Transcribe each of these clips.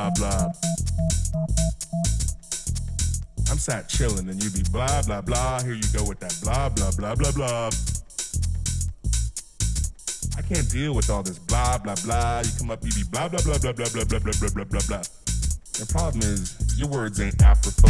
blah blah. I'm sat chilling and you be blah blah blah. Here you go with that blah blah blah blah blah. I can't deal with all this blah blah blah. You come up, you be blah blah blah blah blah blah blah blah blah blah blah blah. The problem is your words ain't apropos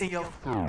in your Show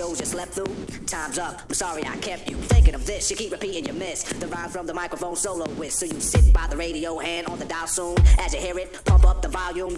show just through? Time's up. I'm sorry I kept you. Thinking of this, you keep repeating your miss. The rhyme from the microphone soloist. So you sit by the radio hand on the dial soon. As you hear it, pump up the volume.